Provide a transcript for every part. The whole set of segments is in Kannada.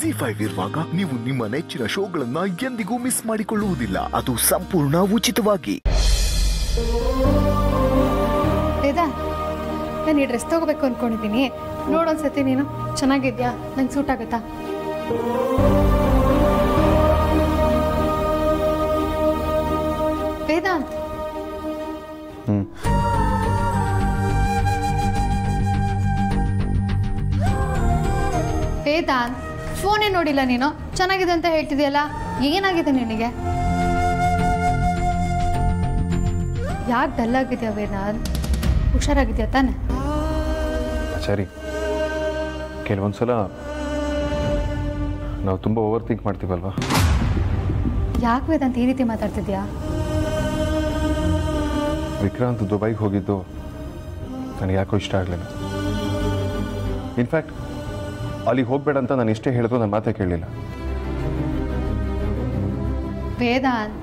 ಜಿ ಫೈವ್ ಇರುವಾಗ ನೀವು ನಿಮ್ಮ ನೆಚ್ಚಿನ ಶೋಗಳನ್ನ ಎಂದಿಗೂ ಮಿಸ್ ಮಾಡಿಕೊಳ್ಳುವುದಿಲ್ಲ. ಅದು ಸಂಪೂರ್ಣ ಉಚಿತವಾಗಿ. ವೇದ ನಾನು ಈ ಡ್ರೆಸ್ ತಗೋಬೇಕು ಅನ್ಕೊಂಡಿದ್ದೀನಿ. ನೋಡೊಂದ್ಸತಿ ನೀನು. ಚೆನ್ನಾಗಿದ್ಯಾ? ನಂಗೆ ಸೂಟ್ ಆಗುತ್ತಾ? ವೇದಾಂತ್ ಹ್ಮ್. ವೇದಾಂತ್ ಫೋನೇ ನೋಡಿಲ್ಲ ನೀನು. ಚೆನ್ನಾಗಿದೆ ಅಂತ ಹೇಳ್ತಿದೆಯಲ್ಲ? ಏನಾಗಿದೆ ನಿನಗೆ? ಯಾಕೆ ಡಲ್ ಆಗಿದ್ಯಾ ವೇದಾಂತ್ ಹುಷಾರಾಗಿದ್ಯಾ ತಾನೆ? ಸರಿ. ಕೆಲವೊಂದ್ಸಲ ನಾವು ತುಂಬ ಓವರ್ ಥಿಂಕ್ ಮಾಡ್ತೀವಲ್ವಾ? ಯಾಕೆ ವೇದಂತ ಈ ರೀತಿ ಮಾತಾಡ್ತಿದ್ಯಾ? ವಿಕ್ರಾಂತ್ ದುಬೈಗೆ ಹೋಗಿದ್ದು ನನಗೆ ಯಾಕೋ ಇಷ್ಟ ಆಗಲಿಲ್ಲ. ಇನ್ಫ್ಯಾಕ್ಟ್ ಅಲ್ಲಿಗೆ ಹೋಗ್ಬೇಡ ಅಂತ ನಾನು ಇಷ್ಟೇ ಹೇಳಿದ್ರು ನನ್ನ ಮಾತೇ ಕೇಳಲಿಲ್ಲ. ವೇದಾಂತ್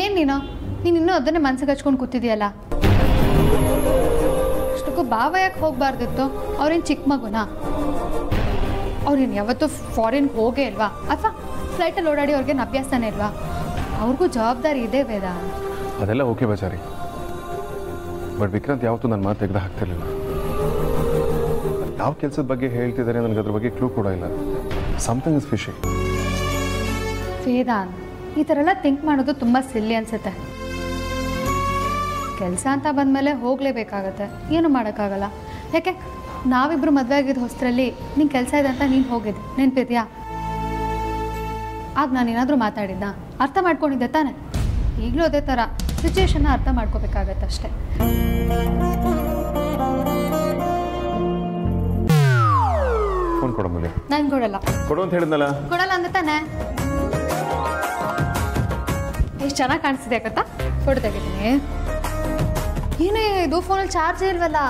ಏನು ನೀನು? ನೀನು ಇನ್ನೂ ಅದನ್ನೇ ಮನ್ಸಿಗೆ ಹಚ್ಕೊಂಡು ಕೂತಿದ್ಯಲ್ಲ? ಅಷ್ಟಕ್ಕೂ ಭಾವ ಯಾಕೆ ಹೋಗ್ಬಾರ್ದಿತ್ತು? ಅವ್ರೇನು ಚಿಕ್ಕ ಮಗುನಾ? ಅವ್ರೇನು ಯಾವತ್ತೂ ಫಾರಿನ್ಗೆ ಹೋಗೇ ಇಲ್ವಾ? ಅಥವಾ ಫ್ಲೈಟಲ್ಲಿ ಓಡಾಡಿ ಅವ್ರಿಗೇನು ಅಭ್ಯಾಸನೇ ಇಲ್ವಾ? ಅವ್ರಿಗೂ ಜವಾಬ್ದಾರಿ ಇದೆ ವೇದಾಂತ್ ಅದೆಲ್ಲ ಓಕೆ ಬಚಾರಿ ಬಟ್ ವಿಕ್ರಾಂತ್ ಯಾವತ್ತೂ ನನ್ನ ಮಾತು ತೆಗೆದು ಹಾಕ್ತಿರ್ಲಿಲ್ಲ. ಯಾವ ಕೆಲಸದ ಬಗ್ಗೆ ಹೇಳ್ತಿದ್ದಾರೆ ನನಗೆ ಅದ್ರ ಬಗ್ಗೆ ಕ್ಲೂ ಕೂಡ ಇಲ್ಲ. ಸಮಥಿಂಗ್ ಇಸ್ ಫಿಶಿ ವೇದಾಂತ್, ಈ ಥರ ಎಲ್ಲ ಥಿಂಕ್ ಮಾಡೋದು ತುಂಬ ಸಿಲ್ಲಿ ಅನ್ಸುತ್ತೆ. ಕೆಲಸ ಅಂತ ಬಂದಮೇಲೆ ಹೋಗಲೇಬೇಕಾಗತ್ತೆ. ಏನು ಮಾಡೋಕ್ಕಾಗಲ್ಲ. ಯಾಕೆ? ನಾವಿಬ್ಬರು ಮದುವೆ ಆಗಿದ್ದ ಹೊಸರಲ್ಲಿ ನಿಂಗೆ ಕೆಲಸ ಇದೆ ಅಂತ ನೀನು ಹೋಗಿದ್ದೆ ನೆನ್ಪಿದ್ಯಾ? ಆಗ ನಾನು ಮಾತಾಡಿದ್ದ ಅರ್ಥ ಮಾಡ್ಕೊಂಡಿದ್ದೆ ತಾನೆ. ಈಗಲೂ ಅದೇ ಥರ ಸಿಚುವೇಶನ್ನ ಅರ್ಥ ಮಾಡ್ಕೋಬೇಕಾಗತ್ತೆ ಅಷ್ಟೇ. ನಾನು ಕೊಡಲ್ಲ. ಕೊಡು ಅಂತ ಹೇಳಿದ್ನಲ್ಲ? ಕೊಡಲ್ಲ ಅಂದ ತಾನೆ? ಎಷ್ಟು ಚೆನ್ನಾಗಿ ಕಾಣಿಸ್ತಿದೆ ಗೊತ್ತಾ? ಫೋಟೋ ತೆಗಿತೀನಿ ಏನೇ ಇದು ಫೋನಲ್ಲಿ ಚಾರ್ಜ್ ಇಲ್ವಲ್ಲ?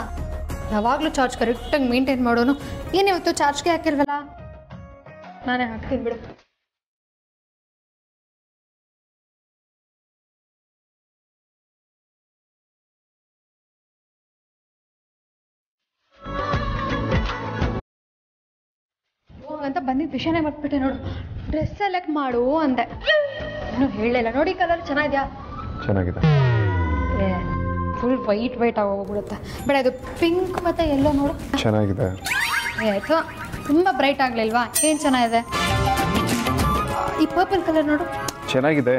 ಯಾವಾಗಲೂ ಚಾರ್ಜ್ ಕರೆಕ್ಟಾಗಿ ಮೇಂಟೈನ್ ಮಾಡೋನು. ಏನು ಇವತ್ತು ಚಾರ್ಜ್ಗೆ ಹಾಕಿಲ್ವಲ್ಲ ನಾನೇ ಹಾಕ್ತೀನಿ ಬಿಡು. ಅಂತ ಬಂದಿದ್ದ ವಿಷಯನೇ ಮರ್ತ್ಬಿಟ್ಟೆ ನೋಡು. ಡ್ರೆಸ್ ಸೆಲೆಕ್ಟ್ ಮಾಡು ಅಂದೆ. ಏನು ಹೇಳಲಿಲ್ಲ. ನೋಡಿ ಕಲರ್ ಚೆನ್ನಾಗಿದ್ಯಾ? ಚೆನ್ನಾಗಿದೆ. ಫುಲ್ ವೈಟ್ ವೈಟ್ ಆಗೋಗ್ಬಿಡುತ್ತೆ ಬೇಡ ಇದು ಪಿಂಕ್ ಮತ್ತೆ ಎಲ್ಲೋ ನೋಡು. ಚೆನ್ನಾಗಿದೆ. ಆಯಿತು. ತುಂಬ ಬ್ರೈಟ್ ಆಗಲಿಲ್ವಾ? ಏನು ಚೆನ್ನಾಗಿದೆ? ಈ ಪರ್ಪಲ್ ಕಲರ್ ನೋಡು. ಚೆನ್ನಾಗಿದೆ.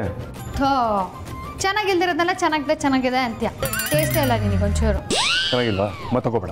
ಥೋ ಚೆನ್ನಾಗಿಲ್ದಿರೋದೆಲ್ಲ ಚೆನ್ನಾಗಿದೆ ಚೆನ್ನಾಗಿದೆ ಅಂತ್ಯ. ಟೇಸ್ಟೇ ಇಲ್ಲ ನಿನಗೆ ಒಂಚೂರು ಚೆನ್ನಾಗಿಲ್ವಾ? ಮತ್ತೆ ತಗೋಬೇಡ